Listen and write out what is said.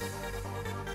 Música